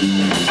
Música